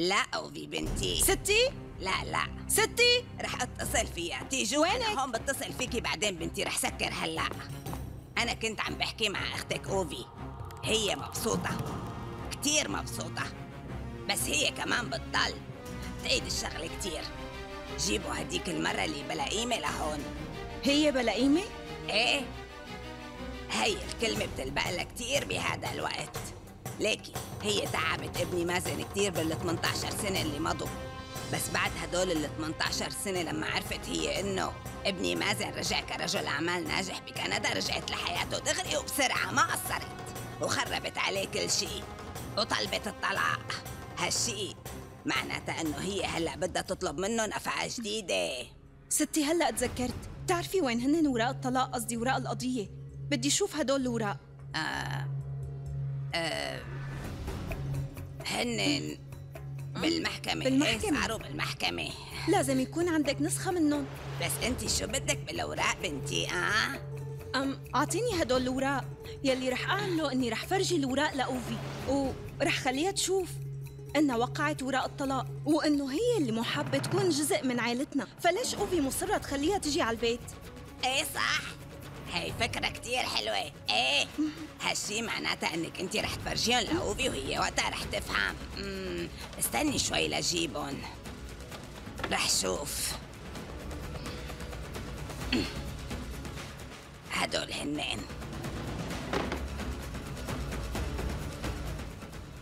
لا أوفي بنتي. ستي؟ لا لا. ستي؟ رح أتصل فيها. تيجي وينك؟ أنا هون بتصل فيكي بعدين بنتي رح سكر هلا. أنا كنت عم بحكي مع أختك أوفي. هي مبسوطة. كتير مبسوطة. بس هي كمان بتضل. تعيد الشغلة كتير. جيبوا هديك المرة اللي بلا قيمة لهون. هي بلا قيمة؟ إيه. هي الكلمة بتلبق لها كتير بهذا الوقت. ليكي هي تعبت ابني مازن كتير بال 18 سنة اللي مضوا. بس بعد هدول ال 18 سنة لما عرفت هي إنه ابني مازن رجع كرجل أعمال ناجح بكندا رجعت لحياته دغري وبسرعة ما قصرت وخربت عليه كل شيء وطلبت الطلاق. هالشيء معناتها إنه هي هلأ بدها تطلب منه نفعة جديدة. ستي هلأ تذكرت بتعرفي وين هن وراء الطلاق؟ قصدي وراء القضية. بدي أشوف هدول الوراق. آه. آه هن بالمحكمة بالمحكمة إيه صاروا بالمحكمة. لازم يكون عندك نسخة منهم بس انت شو بدك بالأوراق بنتي آه؟ أم أعطيني هدول الأوراق. يلي رح أعمله إني رح فرجي الأوراق لأوفي ورح خليها تشوف إنها وقعت وراء الطلاق وإنه هي اللي محبة تكون جزء من عائلتنا فليش أوفي مصرة تخليها تجي على البيت؟ إيه صح. هي فكرة كتير حلوة. إيه هالشي معناتها إنك انت رح تفرجيهم لأوفي وهي وقتها رح تفهم. استني شوي لجيبهم رح شوف. هدول هنين.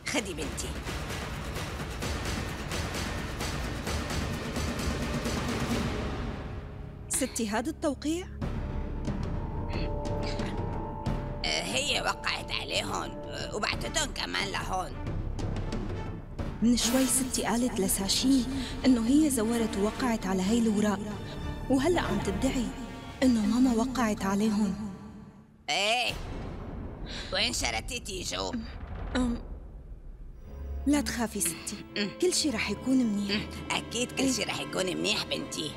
خدي بنتي. ستي هذا التوقيع؟ هي وقعت عليهم. وبعتتهم كمان لهون. من شوي ستي قالت لساشين إنه هي زورت ووقعت على هي الوراق. وهلأ عم تدعي إنه ماما وقعت عليهم. إيه. وين شرتي تيجوا؟ أم لا تخافي ستي. كل شي رح يكون منيح. أكيد كل شي رح يكون منيح بنتي.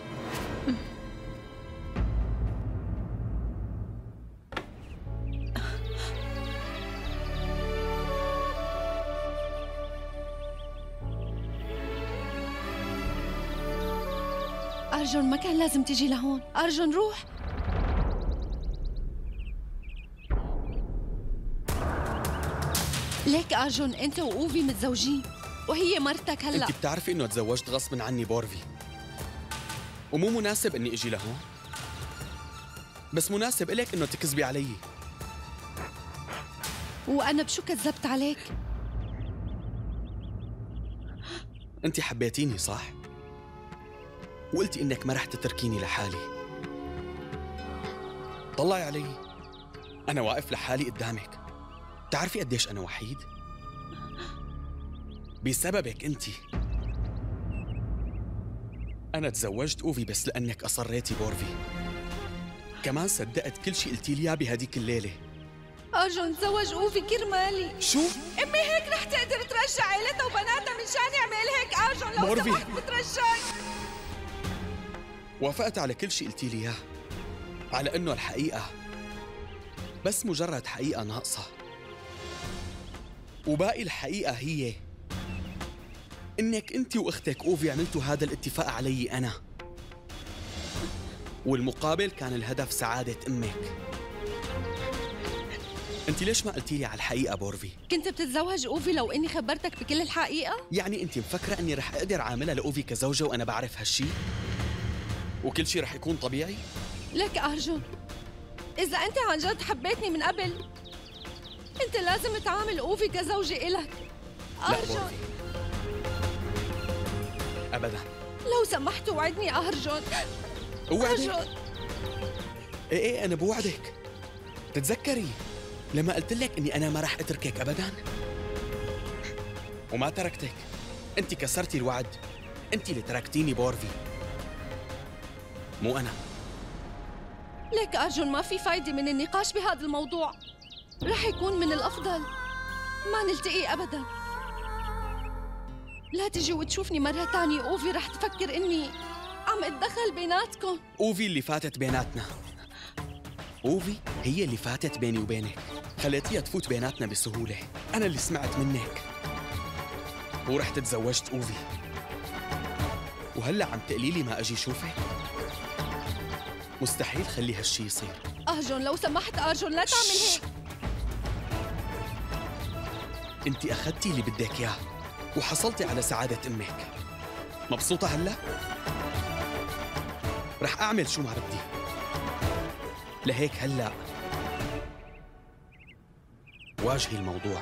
أرجون ما كان لازم تيجي لهون. أرجون روح. ليك أرجون أنت وأوفي متزوجين. وهي مرتك هلا. انت بتعرفي إنه تزوجت غصب عني بورفي. ومو مناسب إني أجي لهون. بس مناسب إلك إنه تكذبي علي. وأنا بشو كذبت عليك؟ انت حبيتيني صح؟ وقلتي إنك ما رح تتركيني لحالي. طلعي علي. أنا واقف لحالي قدامك. تعرفي قديش أنا وحيد؟ بسببك انت. أنا تزوجت أوفي بس لأنك أصريتي بورفي. كمان صدقت كل شيء قلتي لي بهديك الليلة. أرجون تزوج أوفي كرمالي شو؟ أمي هيك رح تقدر ترجع عيلتها وبناتها من شان يعمل هيك. أرجون لو. سمحت بترجاك وافقت على كل شيء قلتي لي إياه. على إنه الحقيقة بس مجرد حقيقة ناقصة. وباقي الحقيقة هي إنك انت وأختك أوفي عملتوا هذا الاتفاق علي أنا. والمقابل كان الهدف سعادة أمك. انت ليش ما قلتي لي على الحقيقة بورفي؟ كنت بتتزوج أوفي لو إني خبرتك بكل الحقيقة؟ يعني انت مفكرة إني رح أقدر عاملها لأوفي كزوجة وأنا بعرف هالشي؟ وكل شي رح يكون طبيعي؟ لك أرجون إذا أنت عن جد حبيتني من قبل أنت لازم تعامل أوفي كزوجة إلك. أرجون ابدا. لو سمحت وعدني أرجون اوعدك أرجون إيه إيه أنا بوعدك. تتذكري لما قلت لك إني أنا ما رح أتركك ابدا؟ وما تركتك. أنت كسرتي الوعد. أنت اللي تركتيني بورفي. مو أنا. ليك أرجون ما في فايدة من النقاش بهذا الموضوع. رح يكون من الأفضل. ما نلتقي أبدا. لا تجي وتشوفني مرة تانية. أوفي رح تفكر إني عم أتدخل بيناتكم. أوفي اللي فاتت بيناتنا. أوفي هي اللي فاتت بيني وبينك. خليتيها تفوت بيناتنا بسهولة. أنا اللي سمعت منك. ورحت تزوجت أوفي. وهلأ عم تقليلي ما أجي شوفك؟ مستحيل خلي هالشي يصير. أرجون لو سمحت أرجون لا تعمل هيك. أنت أخذتي اللي بدك إياه وحصلتي على سعادة أمك. مبسوطة هلا؟ رح أعمل شو ما بدي. لهيك هلا. واجهي الموضوع.